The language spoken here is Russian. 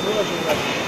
выложил.